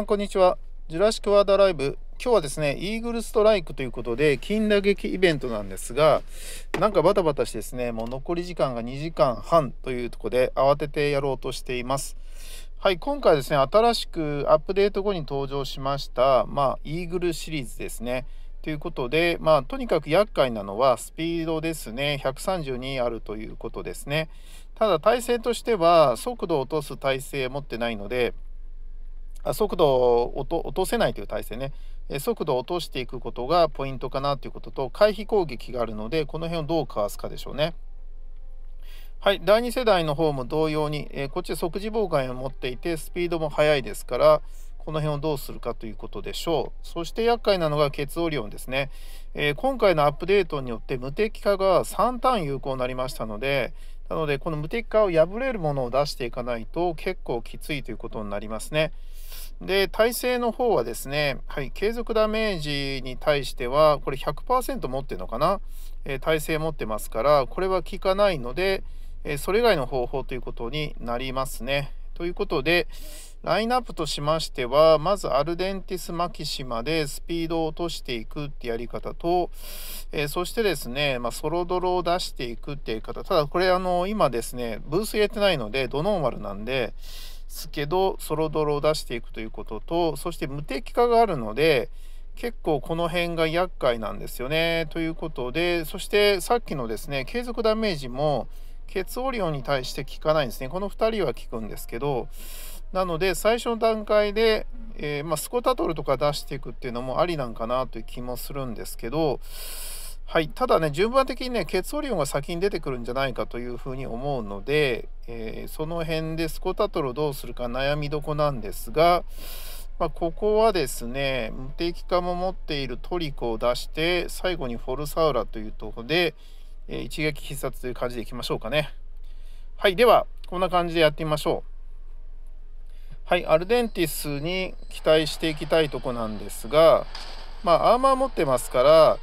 さんこんにちは。ジュラシックワードライブ。今日はですね、イーグルストライクということで、金打撃イベントなんですが、なんかバタバタしてですね、もう残り時間が2時間半というところで慌ててやろうとしています。はい、今回ですね、新しくアップデート後に登場しました、まあ、イーグルシリーズですね。ということで、まあ、とにかく厄介なのはスピードですね。132あるということですね。ただ、体勢としては、速度を落とす体勢持ってないので、速度を落とせないという体勢ね。速度を落としていくことがポイントかなということと、回避攻撃があるので、この辺をどうかわすかでしょうね。はい、第2世代の方も同様に、え、こっち即時妨害を持っていて、スピードも速いですから、この辺をどうするかということでしょう。そして厄介なのがケツオリオンですね。え、今回のアップデートによって無敵化が3ターン有効になりましたので、なのでこの無敵化を破れるものを出していかないと結構きついということになりますね。で、耐性の方はですね、はい、継続ダメージに対しては、これ100%持ってるのかな、えー、耐性持ってますから、これは効かないので、えー、それ以外の方法ということになりますね。ということで、ラインナップとしましては、まずアルデンティス・マキシマでスピードを落としていくってやり方と、えー、そしてですね、まあ、ソロドロを出していくってやり方。ただこれあの、今ですね、ブース入れてないので、ドノーマルなんで、すけどソロドロを出していくということとそして無敵化があるので結構この辺が厄介なんですよねということでそしてさっきのですね継続ダメージもケツオリオンに対して効かないんですね。この2人は効くんですけどなので最初の段階で、えー、まあ、スコタトルとか出していくっていうのもありなんかなという気もするんですけどはい、ただね、順番的にね、ケツオリオンが先に出てくるんじゃないかというふうに思うので、えー、その辺でスコタトルをどうするか悩みどこなんですが、まあ、ここはですね、無敵化も持っているトリコを出して、最後にフォルサウラというところで、えー、一撃必殺という感じでいきましょうかね。はい、では、こんな感じでやってみましょう。はい、アルデンティスに期待していきたいとこなんですが、まあ、アーマー持ってますから、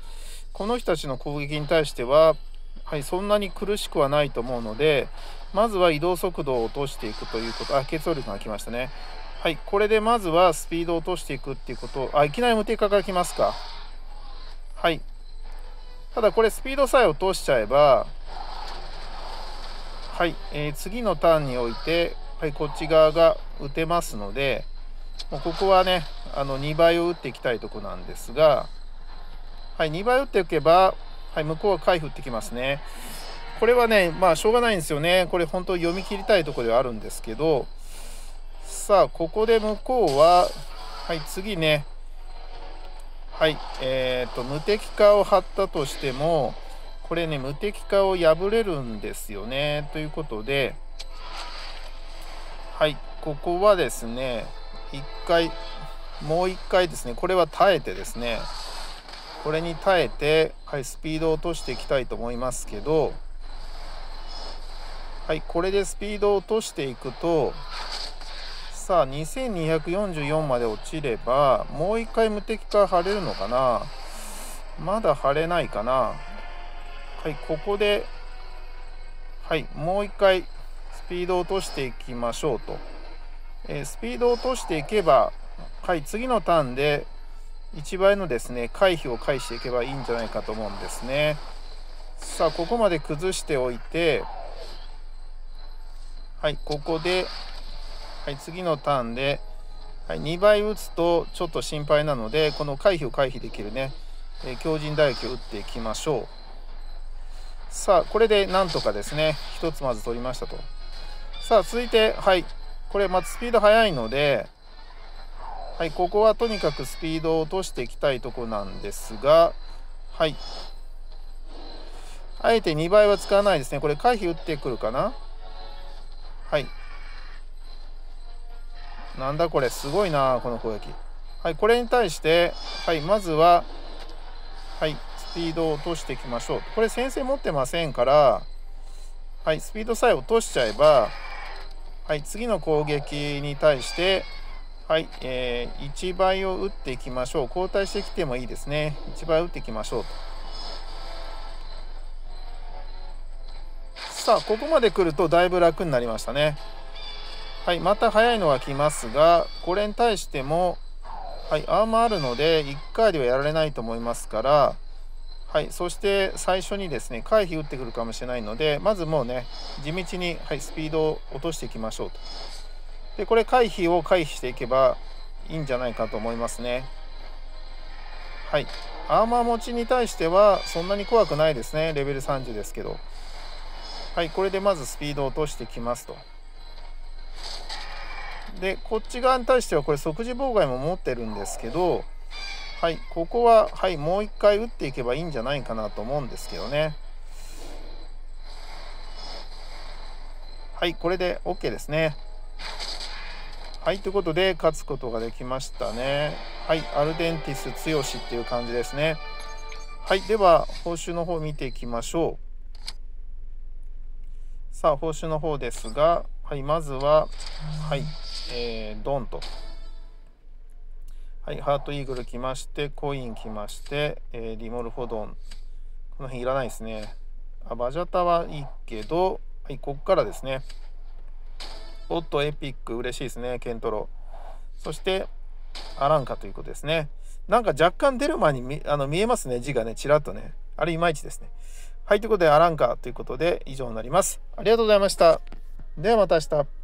この人たちの攻撃に対しては、はい、そんなに苦しくはないと思うので、まずは移動速度を落としていくということ、あ、血動力が来ましたね。はい、これでまずはスピードを落としていくっていうことあ、いきなり無敵化から来ますか。はい。ただこれスピードさえ落としちゃえば、はい、えー、次のターンにおいて、はい、こっち側が打てますので、もうここはね、あの2倍を打っていきたいとこなんですが、はい、2倍打っていけば、はい、向こうは回復ってきますね。これはね、まあ、しょうがないんですよね。これ、本当読み切りたいとこではあるんですけど、さあ、ここで向こうは、はい、次ね、はい、えっ、ー、と、無敵化を張ったとしても、これね、無敵化を破れるんですよね。ということで、はい、ここはですね、1回、もう1回ですね、これは耐えてですね、これに耐えて、はい、スピードを落としていきたいと思いますけど、はい、これでスピードを落としていくと、さあ、2244まで落ちれば、もう一回無敵化貼れるのかな？まだ貼れないかな？はい、ここで、はい、もう一回スピードを落としていきましょうと。えー、スピードを落としていけば、はい、次のターンで1倍のですね回避を返していけばいいんじゃないかと思うんですね。さあここまで崩しておいてはいここで、はい、次のターンで、はい、2倍打つとちょっと心配なのでこの回避を回避できるね、えー、強靭打撃を打っていきましょう。さあこれでなんとかですね1つまず取りましたと。さあ続いてはいこれまずスピード速いのではい、ここはとにかくスピードを落としていきたいとこなんですが、はい。あえて2倍は使わないですね。これ回避打ってくるかな？はい。なんだこれ、すごいな、この攻撃。はい、これに対して、はい、まずは、はい、スピードを落としていきましょう。これ先生持ってませんから、はい、スピードさえ落としちゃえば、はい、次の攻撃に対して、はい、えー、1倍を打っていきましょう。交代してきてもいいですね。1倍打っていきましょうと。さあ、ここまで来るとだいぶ楽になりましたね。はいまた速いのが来ますがこれに対してもはいアームあるので1回ではやられないと思いますからはい、そして最初にですね回避打ってくるかもしれないのでまずもうね地道に、はい、スピードを落としていきましょうとでこれ回避を回避していけばいいんじゃないかと思いますね。はい。アーマー持ちに対してはそんなに怖くないですね。レベル30ですけど。はいこれでまずスピードを落としてきますと。でこっち側に対してはこれ即時妨害も持ってるんですけどはい、ここは、はい、もう一回打っていけばいいんじゃないかなと思うんですけどね。はい、これで OK ですね。はい、ということで勝つことができましたね。はい、アルデンティス強しっていう感じですね。はい、では報酬の方見ていきましょう。さあ、報酬の方ですが、はい、まずは、はい、えー、ドンと。はい、ハートイーグル来まして、コイン来まして、えー、リモルフォドン。この辺いらないですね。あ、バジャタはいいけど、はい、こっからですね。おっと、エピック、嬉しいですね、ケントロ。そして、アランカということですね。なんか若干出る前に見あの見えますね、字がね、ちらっとね。あれ、いまいちですね。はい、ということで、アランカということで、以上になります。ありがとうございました。ではまた明日。